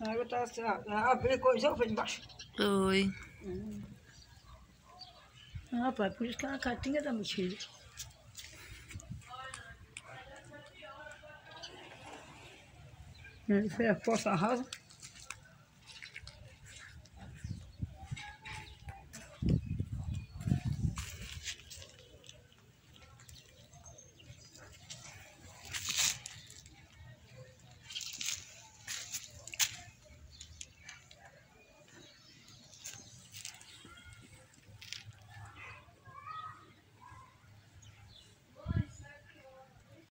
A água tá assim, ó. Tá Abriu coisa, foi embaixo. oi Ah, pai, por isso que é uma cartinha da mochila. Ele fez a força rasa.